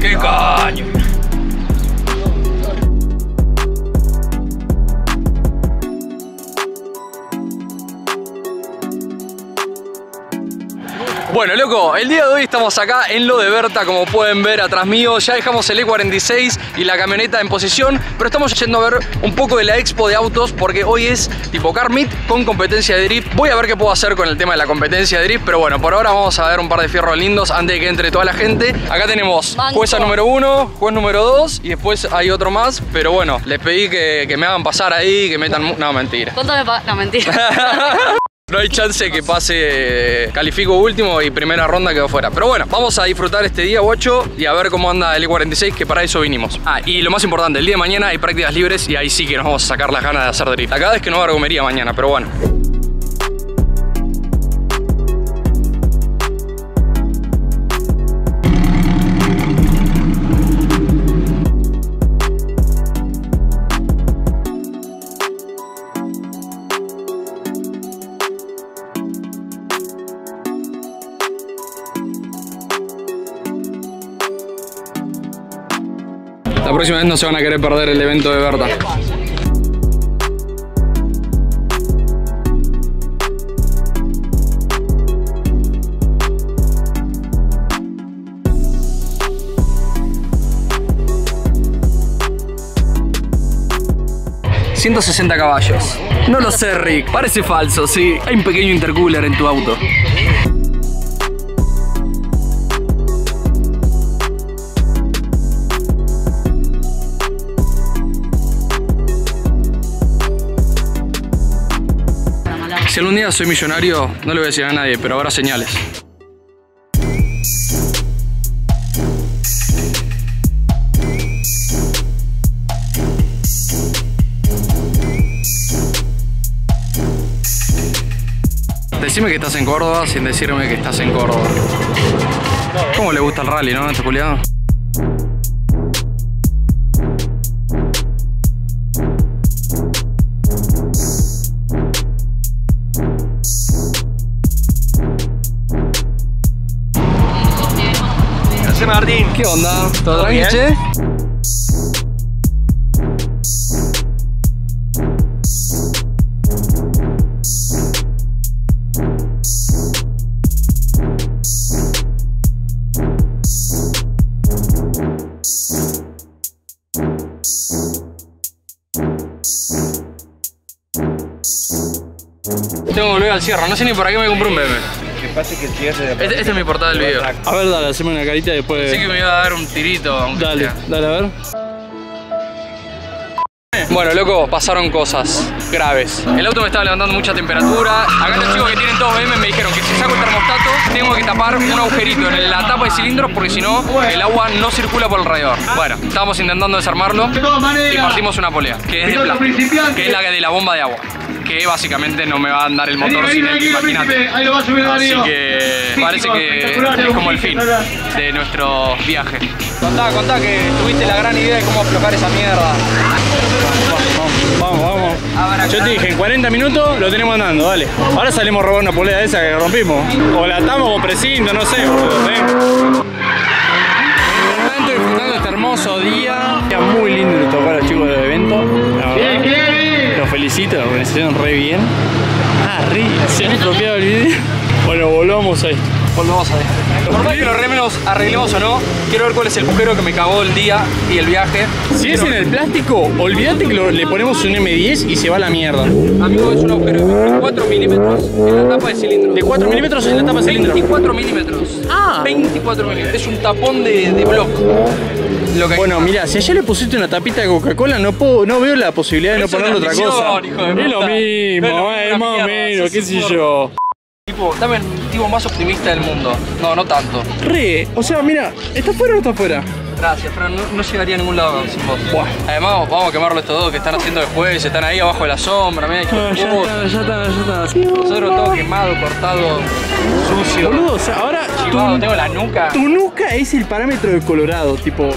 Bueno, loco. ¿Qué, Bueno, loco, el día de hoy estamos acá en lo de Berta, como pueden ver atrás mío. Ya dejamos el E46 y la camioneta en posición, pero estamos yendo a ver un poco de la expo de autos porque hoy es tipo car meet con competencia de drift. Voy a ver qué puedo hacer con el tema de la competencia de drift, pero bueno, por ahora vamos a ver un par de fierros lindos antes de que entre toda la gente. Acá tenemos jueza número uno, juez número dos y después hay otro más, pero bueno, les pedí que, que me hagan pasar ahí, que metan... No, mentira. ¿Cuánto me pagas? No, mentira. No hay chance que pase califico último y primera ronda quedó fuera. Pero bueno, vamos a disfrutar este día 8 y a ver cómo anda el E46, que para eso vinimos. Ah, y lo más importante, el día de mañana hay prácticas libres y ahí sí que nos vamos a sacar las ganas de hacer drift. Acá es que no va a comería mañana, pero bueno. La próxima vez no se van a querer perder el evento de Berta. ...160 caballos. No lo sé, Rick. Parece falso, sí. Hay un pequeño intercooler en tu auto. Si algún día soy millonario, no le voy a decir a nadie, pero habrá señales. Decime que estás en Córdoba sin decirme que estás en Córdoba. ¿Cómo le gusta el rally, no? Este culiado. ¿Qué onda? ¿Todo ¿Todo tranqui, che? Tengo que volver al cierre, no sé ni para qué me compré un meme. Que pase que el cierre de Este, este es mi portada del video. A ver, dale, haceme una carita y después. Así que me iba a dar un tirito. aunque Dale, sea. dale, a ver. Bueno, loco, pasaron cosas graves. El auto me estaba levantando mucha temperatura. Acá los chicos que tienen todos BM me dijeron que si saco el termostato tengo que tapar un agujerito en la tapa de cilindros porque si no el agua no circula por el radiador. Bueno, estábamos intentando desarmarlo y partimos una polea, que es de plástico, que es la de la bomba de agua. Que básicamente no me va a andar el motor sin el imagínate. Así que parece que es como el fin de nuestro viaje. Contá, contá que tuviste la gran idea de cómo aflojar esa mierda. Vamos, vamos. Yo te dije, en 40 minutos lo tenemos andando, dale. Ahora salimos a robar una polea de esa que rompimos. O la atamos con precinto, no sé, boludo. ¿eh? Disfrutando este hermoso día. Día muy lindo tocó a los chicos del evento. La. Los felicito, lo organizaron re bien. Ah, re. Se han estropeado el video. Bueno, volvamos a esto. Volvemos a ver. Por más que lo arreglemos, arreglemos o no, quiero ver cuál es el agujero que me cagó el día y el viaje. Si es en el plástico, olvídate que lo- le ponemos un M10 y se va a la mierda. Amigo, es un agujero de 24 milímetros en la tapa de cilindro. De 4 milímetros en la tapa de cilindro. 24 milímetros. Ah. 24 milímetros. Es un tapón de, de block. Lo que Bueno, mira, si allá le pusiste una tapita de Coca-Cola, no puedo, no veo la posibilidad de no ponerle otra cosa. hijo de es lo mismo, Es eh, más o menos, qué sé yo. tipo, dame el tipo más optimista del mundo. No, no tanto. Re, o sea, mira, ¿está fuera o no está fuera? Gracias, Fran, no, no llegaría a ningún lado sin vos. Además, vamos a quemarlo estos dos que están haciendo de juez, están ahí abajo de la sombra, mira, hijo de puta. ya está, ya está. Nosotros todo quemado, cortado, sucio. Boludo, o sea, ahora Chivado, tu, tengo la nuca. tu nuca es el parámetro de Colorado, tipo.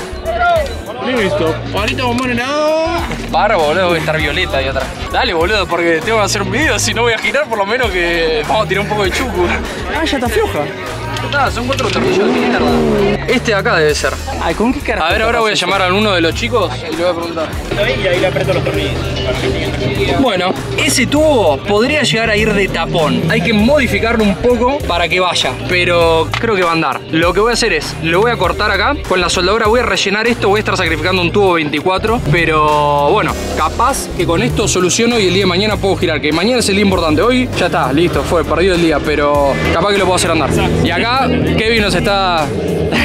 Listo, palito bombón helado. Barba, boludo, voy a estar violeta ahí atrás. Dale, boludo, porque tengo que hacer un video, si no voy a girar, por lo menos que vamos a tirar un poco de chucu. Ah, ya está floja. Ah, son cuatro tornillos de mierda. Este de acá debe ser. Ay, ¿con qué carajo? A ver, ahora voy a llamar a alguno de los chicos y le voy a preguntar. Y ahí le aprieto los tornillos. Bueno, ese tubo podría llegar a ir de tapón. Hay que modificarlo un poco para que vaya, pero creo que va a andar. Lo que voy a hacer es, lo voy a cortar acá, con la soldadura voy a rellenar esto, voy a estar sacrificando un tubo 24, pero bueno, capaz que con esto soluciono y el día de mañana puedo girar, que mañana es el día importante. Hoy ya está, listo, fue, perdido el día, pero capaz que lo puedo hacer andar. Y acá Kevin nos está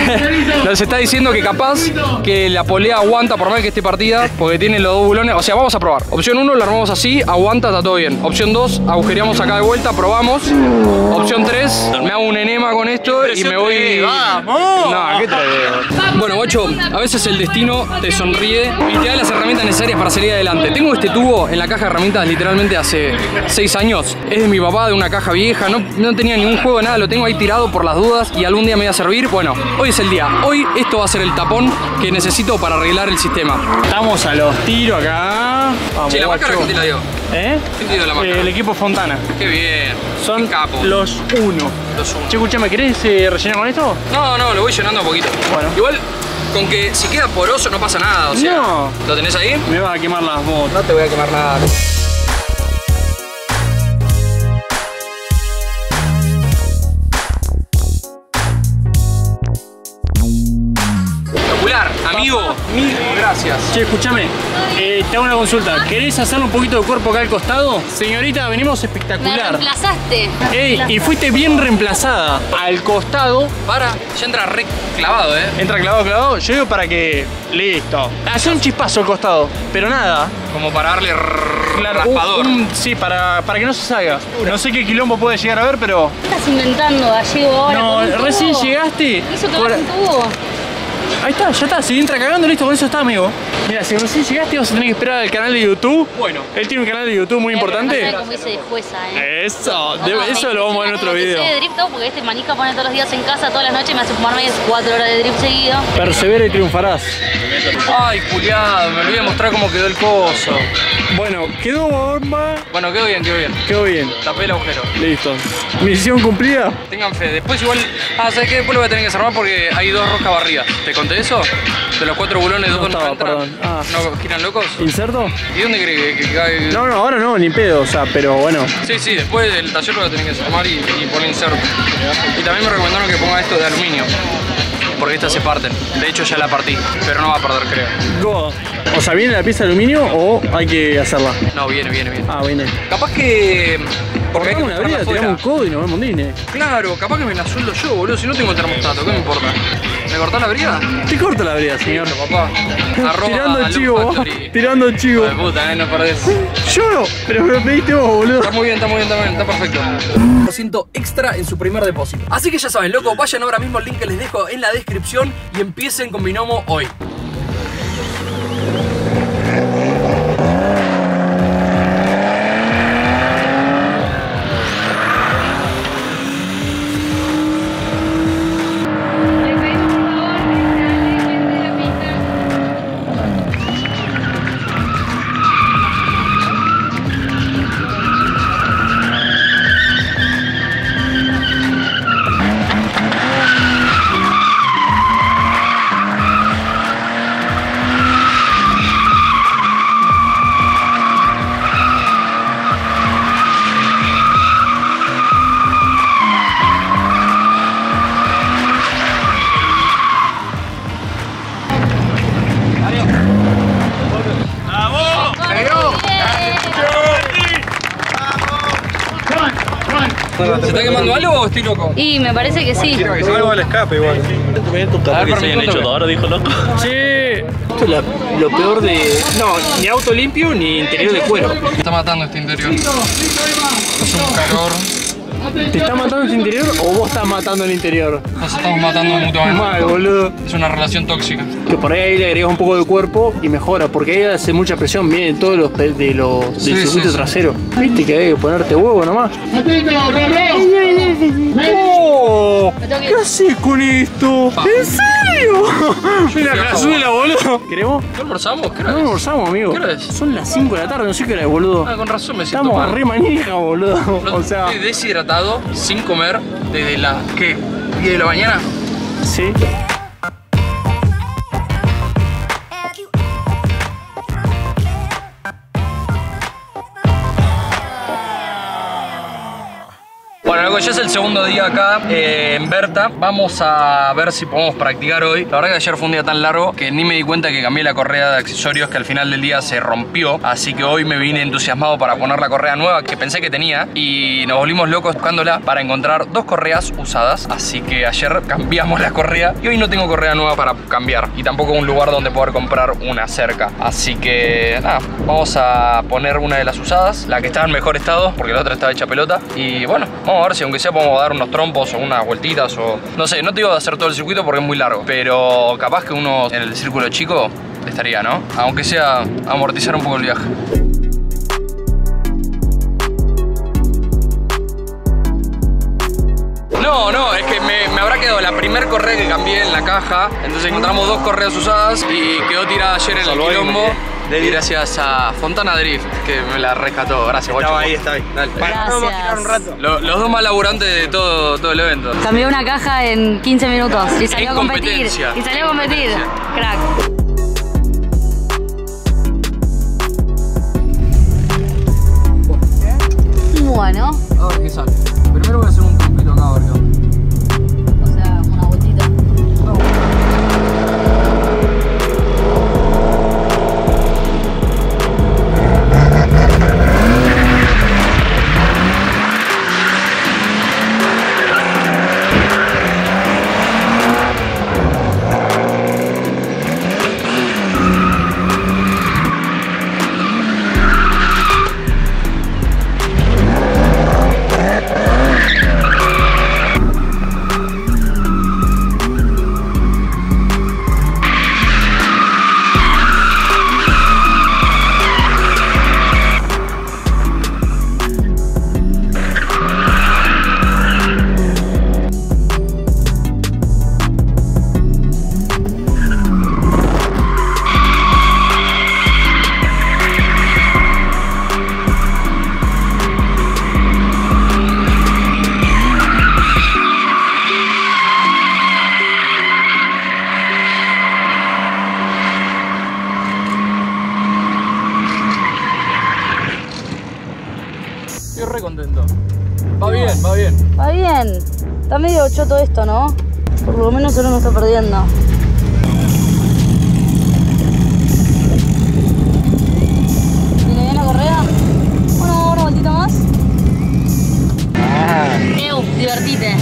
nos está diciendo que capaz que la polea aguanta por más que esté partida, porque tiene los dos bulones. O sea, vamos a probar. Opción 1, la armamos así, aguanta, está todo bien. Opción 2, agujereamos acá de vuelta, probamos. Opción 3, me hago un enema con esto y me voy. ¡Vamos! No, qué traigo. Bueno, guacho, a veces el destino te sonríe y te da las herramientas necesarias para salir adelante. Tengo este tubo en la caja de herramientas literalmente hace 6 años. Es de mi papá, de una caja vieja. No, no tenía ningún juego, nada. Lo tengo ahí tirado por las dudas y algún día me va a servir. Bueno, hoy es el día. Hoy esto va a ser el tapón que necesito para arreglar el sistema. Estamos a los tiros acá. Vamos, Che, la máscara guacho. que te la dio. ¿Eh? ¿Quién te dio la máscara? El equipo Fontana. Qué bien. Son Qué capo. los uno. Los uno. Che, escúchame, ¿querés eh, rellenar con esto? No, no, lo voy llenando a poquito. Bueno. Igual, con que si queda poroso no pasa nada. O sea, No. ¿Lo tenés ahí? Me va a quemar las botas. No te voy a quemar nada. Mil gracias. Che, escúchame, eh, te hago una consulta. ¿Querés hacerle un poquito de cuerpo acá al costado? Señorita, venimos Me espectacular. reemplazaste. Ey, y fuiste bien reemplazada. Al costado, Para, ya entra re clavado, eh. entra clavado, clavado. Yo digo para que. Listo. Hace un chispazo al costado, pero nada. Como para darle Claro, raspador. un- un- sí, para, para que no se salga. No sé qué quilombo puede llegar a ver, pero. ¿Qué estás inventando, gallego, ahora? No, recién llegaste. Hizo Por- clavar un tubo. Ahí está, ya está. Si entra cagando, listo, con eso está, amigo. Mira, si recién llegaste, vas a tener que esperar al canal de YouTube. Bueno. Él tiene un canal de YouTube muy importante. Como hice de jueza, eh. Eso, de- No, eso lo vamos a ver en otro video. de drift, porque este manija pone todos los días en casa, todas las noches, me hace fumarme 4 horas de drift seguido. Persevera y triunfarás. Ay, culiado, me olvidé de mostrar cómo quedó el coso. Bueno, quedó bomba. Bueno, quedó bien, quedó bien. Quedó bien. Tapé el agujero. Listo. Misión cumplida. Tengan fe. Después igual... Ah, ¿sabes qué? Después lo voy a tener que cerrar porque hay dos roscas barridas. ¿Te conté eso? De los cuatro bulones, dos No no, estaba, entran. Ah. ¿No giran locos? ¿Inserto? ¿Y dónde crees que, que? No, no, ahora no, ni pedo, o sea, pero bueno. Sí, sí, después del taller lo voy a tener que desarmar y, y poner inserto. Y también me recomendaron que ponga esto de aluminio. Porque estas se parten. De hecho ya la partí, pero no va a perder creo. Go. O sea, ¿viene la pieza de aluminio o hay que hacerla? No, viene, viene, viene. Ah, viene. Capaz que... Porque hay que una brida, tiramos un codo y nos vemos en Disney. Claro, capaz que me la sueldo yo, boludo. Si no tengo el termostato, ¿qué me importa? ¿Me cortás la brida? Te corta la brida, señor. Listo, papá. Arroba Tirando chivo, tirando chivo. Hijo de puta, eh, no perdés. Yo no, pero me lo pediste vos, boludo. Está muy bien, está muy bien, está bien, está perfecto. Por ciento extra en su primer depósito. Así que ya saben, loco, vayan ahora mismo al link que les dejo en la descripción y empiecen con Binomo hoy. ¿Se está quemando algo o estoy loco? Y me parece que sí. Algo al escape igual. A ver, permítame, contame. ahora, dijo loco. Che, esto es la- lo peor de. No, ni auto limpio ni interior de cuero. Me está matando este interior. Hace un calor. ¿Te está matando este interior o vos estás matando el interior? Nos estamos matando mutuamente. Mal, boludo. Es una relación tóxica. Que por ahí le agregas un poco de cuerpo y mejora, porque ahí hace mucha presión, viene todos los de los del Sí, circuito sí, sí. trasero. Viste que hay que ponerte huevo nomás. ¡Oh! ¿Qué haces con esto? ¿En serio? Mira, casuela, boludo. ¿Queremos? ¿No almorzamos? ¿Qué No hora es? almorzamos, amigo. ¿Qué hora es? Son las 5 de la tarde, no sé qué hora es, boludo. Ah, con razón me siento Estamos mal. re manija, boludo. No, O sea, Estoy deshidratado sin comer desde las, ¿qué? ¿10 de la mañana? Sí. Loco, ya es el segundo día acá eh, en Berta. Vamos a ver si podemos practicar hoy. La verdad que ayer fue un día tan largo que ni me di cuenta que cambié la correa de accesorios que al final del día se rompió. Así que hoy me vine entusiasmado para poner la correa nueva que pensé que tenía. Y nos volvimos locos buscándola para encontrar dos correas usadas. Así que ayer cambiamos la correa y hoy no tengo correa nueva para cambiar. Y tampoco un lugar donde poder comprar una cerca. Así que nada, vamos a poner una de las usadas. La que está en mejor estado porque la otra estaba hecha pelota. Y bueno, vamos a ver si aunque sea podemos dar unos trompos o unas vueltitas o... No sé, no te digo de hacer todo el circuito porque es muy largo. Pero capaz que uno en el círculo chico estaría, ¿no? Aunque sea amortizar un poco el viaje. No, no, es que me, me habrá quedado la primer correa que cambié en la caja. Entonces encontramos dos correas usadas y quedó tirada ayer en el quilombo. De Y gracias a Fontana Drift, que me la rescató. Gracias, guacho. Estaba ahí, estaba ahí. Dale. Para, vamos a girar un Gracias. rato. Lo- los dos más laburantes de todo, todo el evento. Cambió una caja en 15 minutos y salió a competir. competencia. Y salió a competir. Crack. Bueno, A ver qué sale. Primero voy a hacer un trompito Está medio choto esto, ¿no? Por lo menos uno no está perdiendo. ¿Viene bien la correa? Bueno, una vueltita más. Eu, divertite.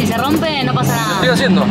Si se rompe, no pasa ¿Qué nada. estoy haciendo?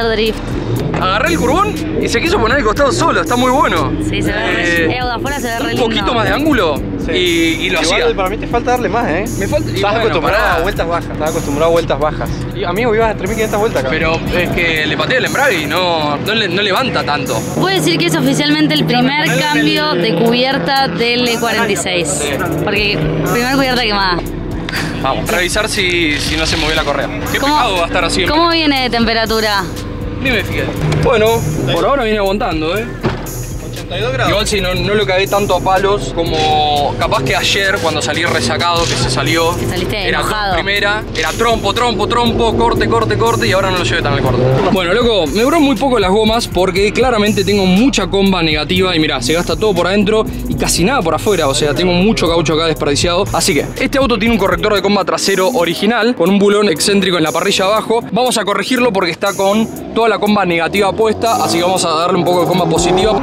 Hacer drift. Agarré el curbón y se quiso poner al costado solo. Está muy bueno. Sí, se ve re. Eh, Eh, de afuera se ve re Un lindo. poquito más de ángulo y, y lo Igual hacía. para mí te falta darle más, ¿eh? Me falta... Estás bueno, acostumbrado pará. a vueltas bajas. Estás acostumbrado a vueltas bajas. Y, amigo, ibas a 3500 vueltas acá. Pero es que le patea el embrague y no, no, le- no levanta tanto. Puedo decir que es oficialmente el primer cambio de cubierta del E46. Porque primer cubierta quemada. Vamos, revisar si, si no se movió la correa. Qué pecado va a estar así. ¿Cómo viene de temperatura? Ni me fijé. Bueno, por ahora viene aguantando, ¿eh? 82 grados. Igual si no, no lo cagué tanto a palos como capaz que ayer cuando salí resacado, que se salió. Que saliste era enojado. primera, era trompo, trompo, trompo, corte, corte, corte y ahora no lo llevé tan al corte. Bueno, loco, me duró muy poco las gomas porque claramente tengo mucha comba negativa y mirá, se gasta todo por adentro y casi nada por afuera, o sea, tengo mucho caucho acá desperdiciado. Así que este auto tiene un corrector de comba trasero original con un bulón excéntrico en la parrilla abajo. Vamos a corregirlo porque está con toda la comba negativa puesta, así que vamos a darle un poco de comba positiva.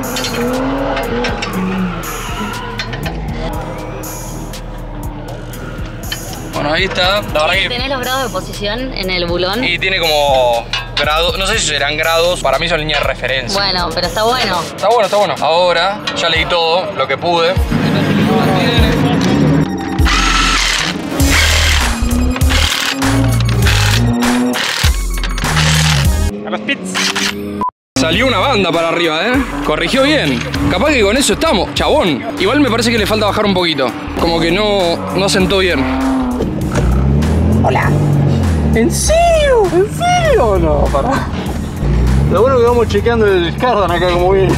Bueno, ahí está. La verdad que... ¿Tenés los grados de posición en el bulón? Y tiene como grados, no sé si serán grados, para mí son líneas de referencia. Bueno, pero está bueno. Está bueno, está bueno. Ahora ya leí todo lo que pude. Los pits. Salió una banda para arriba, ¿eh? Corrigió bien. Capaz que con eso estamos, chabón. Igual me parece que le falta bajar un poquito. Como que no, no sentó bien. ¿En serio? ¿En serio? No, pará. Lo bueno que vamos chequeando el cardan acá como viene.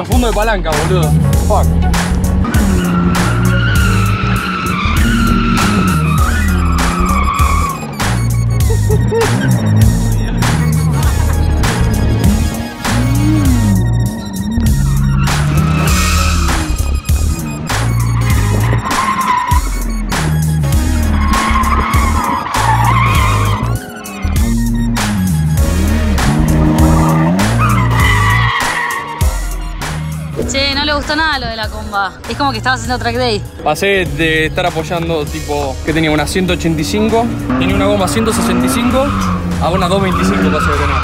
Me confundo de palanca, boludo. Fuck. Che, no le gustó nada lo de la comba. Es como que estaba haciendo track day. Pasé de estar apoyando tipo que tenía una 185, tenía una goma 165 a una 225 pasé de tener.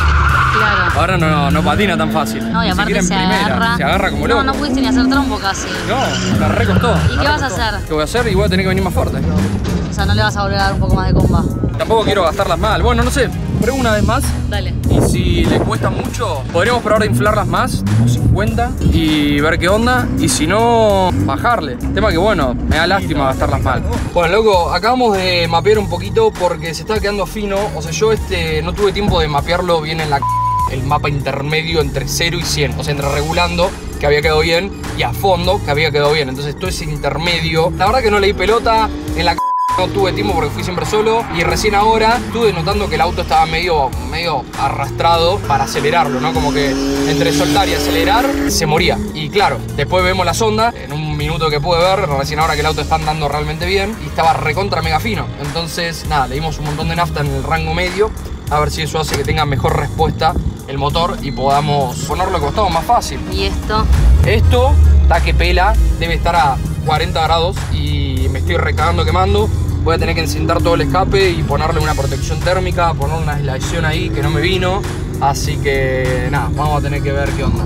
Claro. Ahora no, no, no patina tan fácil. No, y aparte se primera. agarra. Se agarra como No, loco. no pudiste ni hacer trompo casi. No, la recostó. ¿Y qué vas a hacer? ¿Qué voy a hacer? Y voy a tener que venir más fuerte. O sea, no le vas a volver a dar un poco más de comba. Tampoco quiero gastarlas mal. Bueno, no sé. Una vez más. Dale. Y si le cuesta mucho, podríamos probar de inflarlas más, tipo 50, y ver qué onda. Y si no, bajarle. Tema que bueno, me da lástima gastarlas mal. Bueno, loco, acabamos de mapear un poquito porque se estaba quedando fino. O sea, yo este no tuve tiempo de mapearlo bien en la c- el mapa intermedio entre 0 y 100. O sea, entre regulando, que había quedado bien, y a fondo, que había quedado bien. Entonces, todo ese intermedio. La verdad que no leí pelota en la c- no tuve tiempo porque fui siempre solo y recién ahora estuve notando que el auto estaba medio, medio arrastrado para acelerarlo, ¿no? Como que entre soltar y acelerar se moría. Y claro, después vemos la sonda, en un minuto que pude ver, recién ahora que el auto está andando realmente bien y estaba recontra mega fino. Entonces, nada, le dimos un montón de nafta en el rango medio, a ver si eso hace que tenga mejor respuesta el motor y podamos ponerlo como estaba más fácil. Y esto. Esto, está que pela, debe estar a 40 grados y me estoy recagando quemando. Voy a tener que encintar todo el escape y ponerle una protección térmica, poner una aislación ahí que no me vino. Así que nada, vamos a tener que ver qué onda.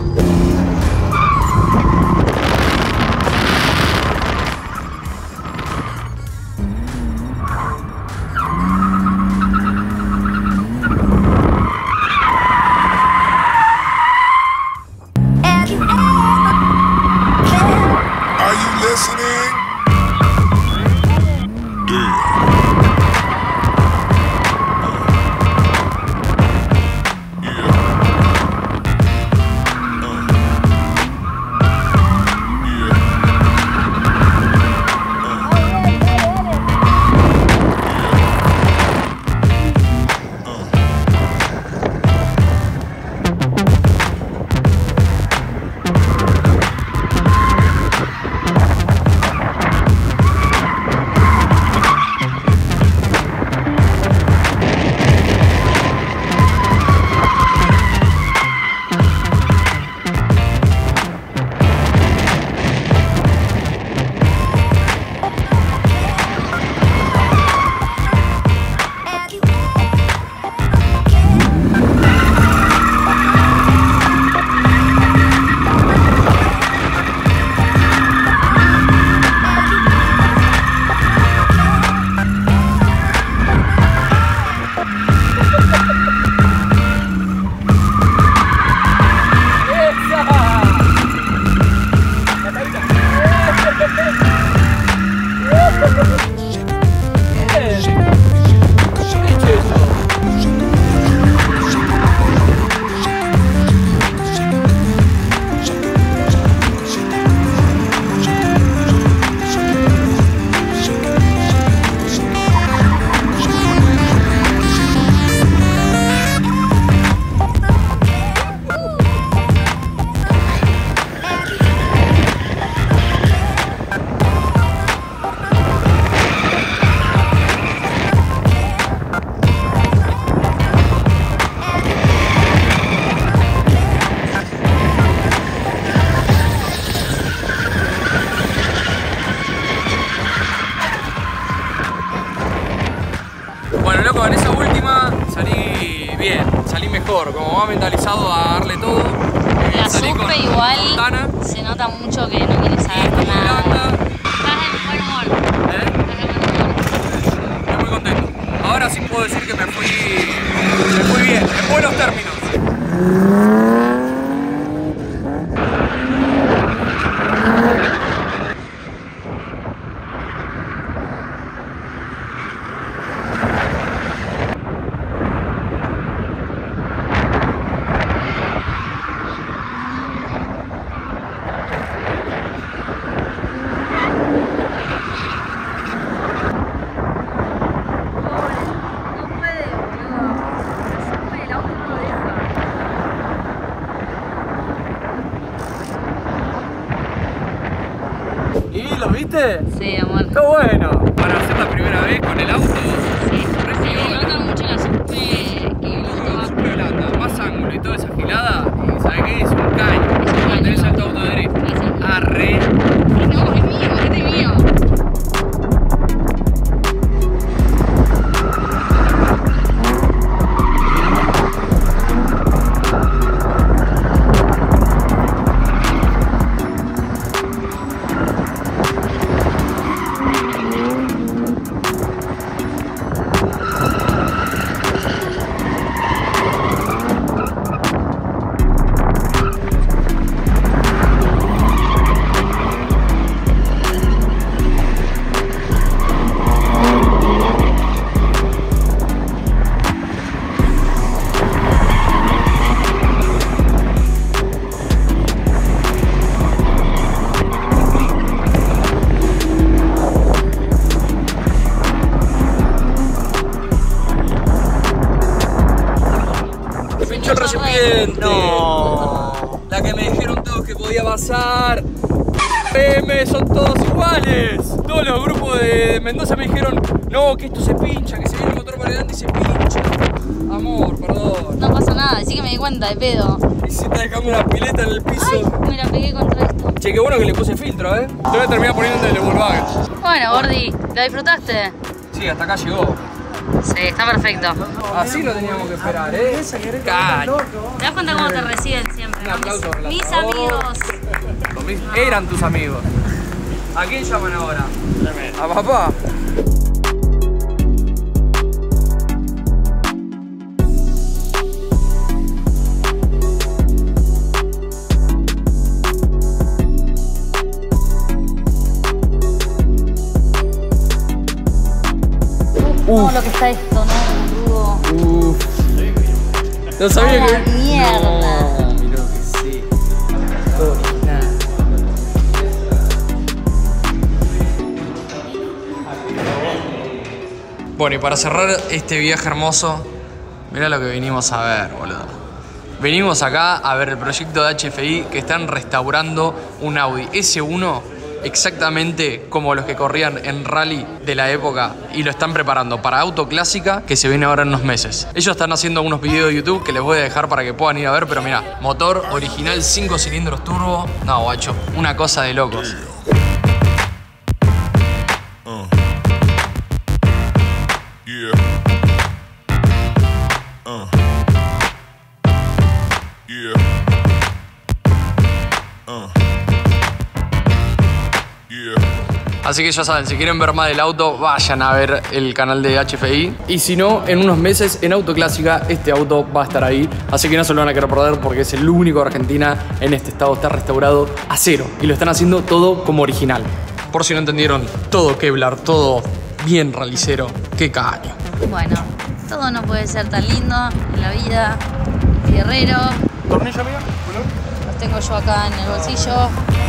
Empezado a darle todo. Eh, La salí con supe igual. Montana, Se nota mucho que no quieres saber nada. Estás en buen humor. ¿eh? Estás en buen humor. Estoy muy contento. Ahora sí puedo decir que me fui, me fui bien, en buenos términos. No puede, boludo. El auto no lo deja. Sí, amor. Está bueno. Para hacer la primera vez con el auto. Sí, se nota mucho la supe que el auto va Super Irlanda, más ángulo y toda esa gilada. Y ¿sabes qué? Es un caño. Es un caño. Tenés alto auto de drift. Es un- Arre. De Mendoza me dijeron, no, que esto se pincha, que se viene el motor para adelante y se pincha. Amor, perdón. No pasa nada, así que me di cuenta de pedo. Y si te dejamos una pileta en el piso. Ay, me la pegué contra esto. Che, qué bueno que le puse filtro, ¿eh? Yo voy a terminar poniendo el Volkswagen. Bueno, Gordi, ¿la disfrutaste? Sí, hasta acá llegó. Sí, está perfecto. Así lo teníamos que esperar, ¿eh? Caño. ¿Te das cuenta cómo te reciben siempre? Un aplauso Mis, amigos. Los mis- Eran tus amigos. ¿A quién llaman ahora? A papá. No, lo que está esto, no. Uf. No sabía que. mierda. No, Bueno, y para cerrar este viaje hermoso, mira lo que venimos a ver, boludo. Venimos acá a ver el proyecto de HFI que están restaurando un Audi S1 exactamente como los que corrían en rally de la época y lo están preparando para auto clásica que se viene ahora en unos meses. Ellos están haciendo unos videos de YouTube que les voy a dejar para que puedan ir a ver, pero mira, motor original 5 cilindros turbo, no, guacho, una cosa de locos. Así que ya saben, si quieren ver más del auto, vayan a ver el canal de HFI. Y si no, en unos meses en Auto Clásica este auto va a estar ahí. Así que no se lo van a querer perder porque es el único de Argentina en este estado. Está restaurado a cero. Y lo están haciendo todo como original. Por si no entendieron, todo Kevlar, todo bien ralicero. Qué caño. Bueno, todo no puede ser tan lindo en la vida. Guerrero. ¿Tornillo, amiga? Los tengo yo acá en el bolsillo.